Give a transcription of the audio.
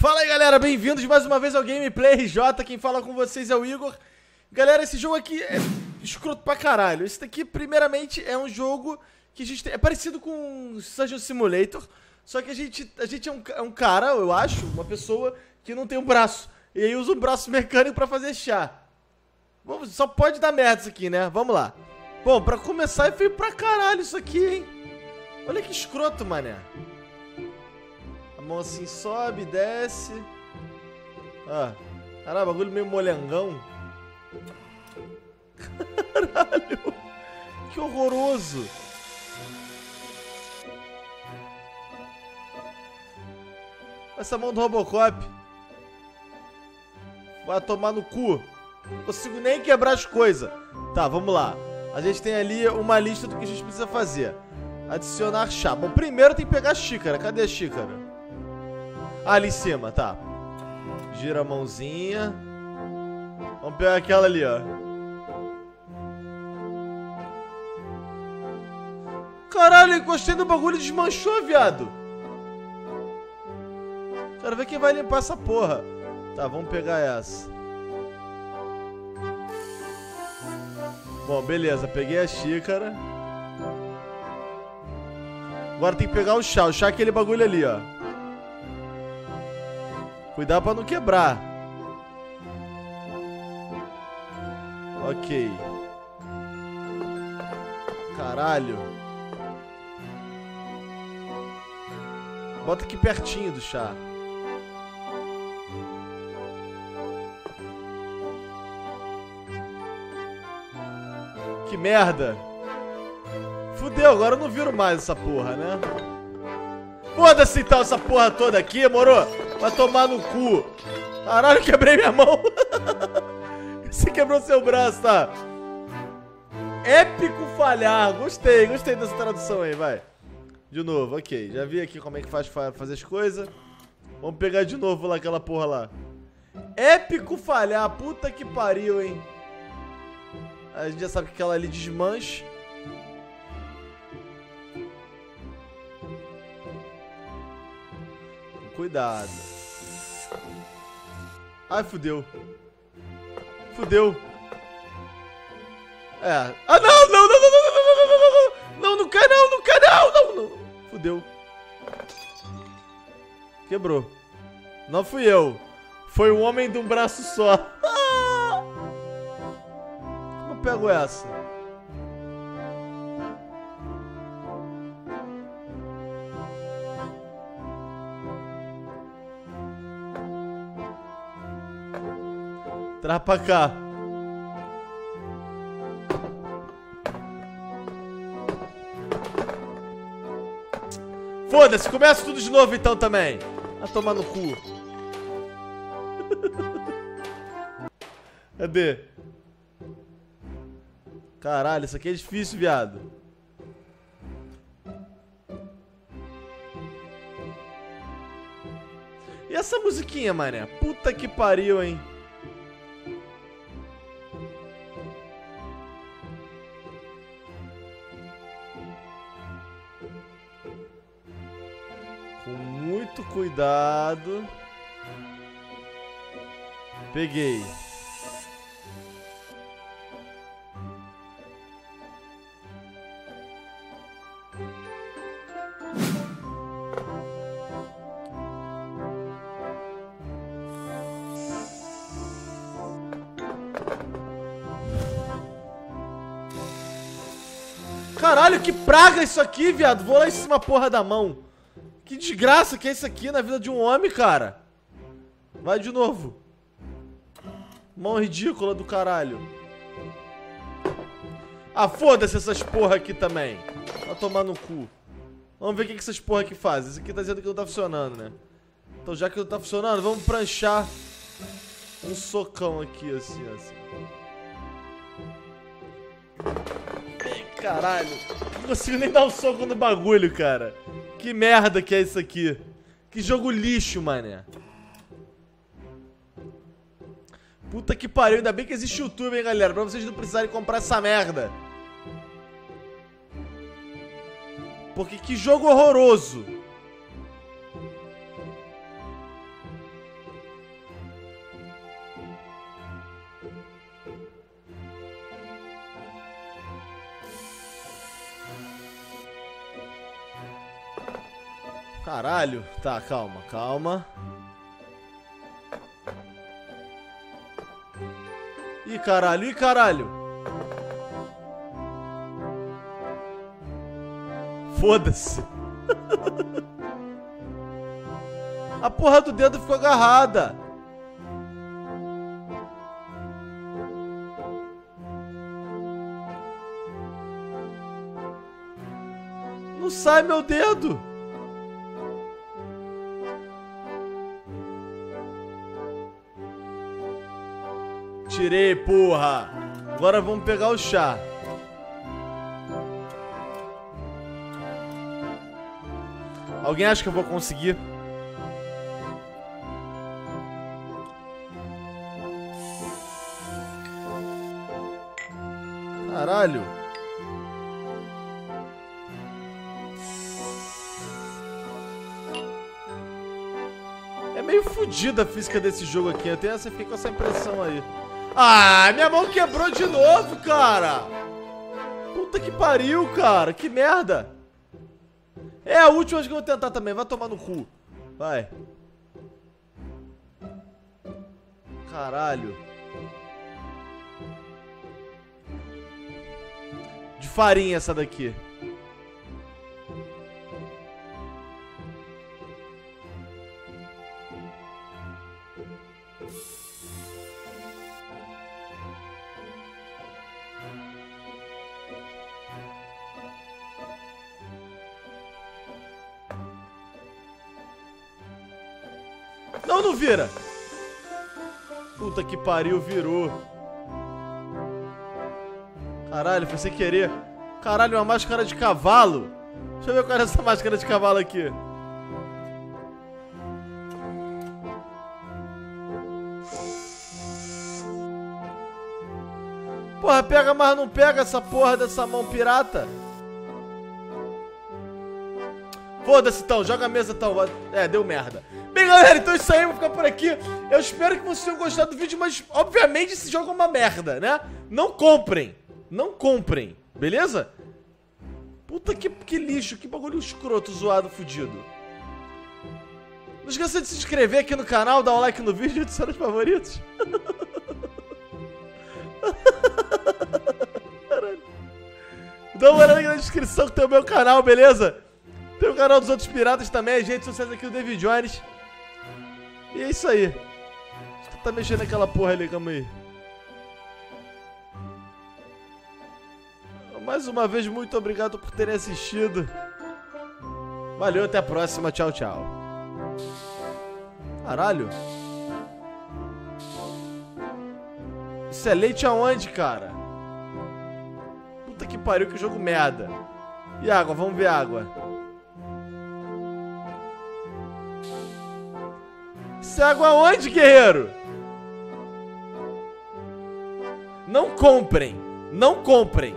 Fala aí galera, bem-vindos mais uma vez ao Gameplay RJ, quem fala com vocês é o Igor. Galera, esse jogo aqui é escroto pra caralho. Esse daqui, primeiramente, é um jogo que a gente tem, é parecido com Surgeon Simulator Só que a gente, a gente é, um, é um cara, eu acho, uma pessoa que não tem um braço E aí usa um braço mecânico pra fazer chá. Vamos, Só pode dar merda isso aqui, né? Vamos lá. Bom, pra começar é feio pra caralho isso aqui, hein? Olha que escroto, mané mão assim sobe, desce. Ah, caralho, bagulho meio molhangão. Caralho, que horroroso. Essa mão do Robocop. Vai tomar no cu. Não consigo nem quebrar as coisas. Tá, vamos lá. A gente tem ali uma lista do que a gente precisa fazer. Adicionar chá. Bom, primeiro tem que pegar a xícara. Cadê a xícara? Ali em cima, tá. Gira a mãozinha. Vamos pegar aquela ali, ó. Caralho, encostei no bagulho e desmanchou, viado. Quero ver quem vai limpar essa porra. Tá, vamos pegar essa. Bom, beleza. Peguei a xícara. Agora tem que pegar o chá. O chá é aquele bagulho ali, ó. Cuidado pra não quebrar. Ok. Caralho. Bota aqui pertinho do chá. Que merda. Fudeu, agora eu não viro mais essa porra, né? Foda-se então essa porra toda aqui, moro? Vai tomar no cu. Caralho, quebrei minha mão. Você quebrou seu braço, tá? Épico falhar. Gostei, gostei dessa tradução aí, vai. De novo, ok. Já vi aqui como é que faz fazer as coisas. Vamos pegar de novo lá aquela porra lá. Épico falhar. Puta que pariu, hein. A gente já sabe que aquela ali desmancha. Cuidado. Ai, fudeu. Fudeu. É. Ah, não, não, não, não, não, não, não, não, não, não, não, não cai não, não cai não, não, não. Fudeu. Quebrou. Não fui eu. Foi o homem de um braço só. Como eu pego essa? Traz pra cá. Foda-se, começa tudo de novo então também. Vai tomar no cu. Cadê? Caralho, isso aqui é difícil, viado. E essa musiquinha, mané? Puta que pariu, hein? Cuidado. Peguei. Caralho, que praga isso aqui, viado. Vou lá em cima, porra da mão. Desgraça que é isso aqui na vida de um homem, cara. Vai de novo. Mão ridícula do caralho. Ah, foda-se essas porra aqui também. Vai tomar no cu. Vamos ver o que, que essas porra aqui fazem. Isso aqui tá dizendo que não tá funcionando, né? Então já que não tá funcionando, vamos pranchar um socão aqui, assim, assim. Caralho. Não consigo nem dar um soco no bagulho, cara. Que merda que é isso aqui. Que jogo lixo, mané. Puta que pariu, ainda bem que existe YouTube, hein, galera. Pra vocês não precisarem comprar essa merda. Porque que jogo horroroso. Caralho. Tá, calma, calma. Ih, caralho, ih, caralho. Foda-se. A porra do dedo ficou agarrada. Não sai meu dedo. Tirei, porra. Agora vamos pegar o chá. Alguém acha que eu vou conseguir? Caralho. É meio fodida a física desse jogo aqui. Eu tenho essa, fiquei com essa impressão aí. Ah, minha mão quebrou de novo, cara. Puta que pariu, cara. Que merda. É a última que eu vou tentar também. Vai tomar no cu. Vai. Caralho. De farinha essa daqui. Não, não vira. Puta que pariu, virou. Caralho, foi sem querer. Caralho, uma máscara de cavalo. Deixa eu ver qual é essa máscara de cavalo aqui. Porra, pega, mas não pega essa porra dessa mão pirata. Foda-se então, joga a mesa então. É, deu merda. Galera, então é isso aí, vou ficar por aqui. Eu espero que vocês tenham gostado do vídeo, mas obviamente esse jogo é uma merda, né? Não comprem. Não comprem, beleza? Puta que, que lixo, que bagulho escroto, zoado, fudido. Não esqueça de se inscrever aqui no canal, dar um like no vídeo e adicionar os favoritos. Caralho. Dá uma olhada na descrição que tem o meu canal, beleza? Tem o canal dos outros piratas também, as redes sociais aqui do David Jones. E é isso aí. Tá mexendo naquela porra ali, calma aí. Mais uma vez, muito obrigado por terem assistido. Valeu, até a próxima. Tchau, tchau. Caralho. Isso é leite aonde, cara? Puta que pariu, que jogo merda. E água, vamos ver água. Água aonde, guerreiro? Não comprem. Não comprem.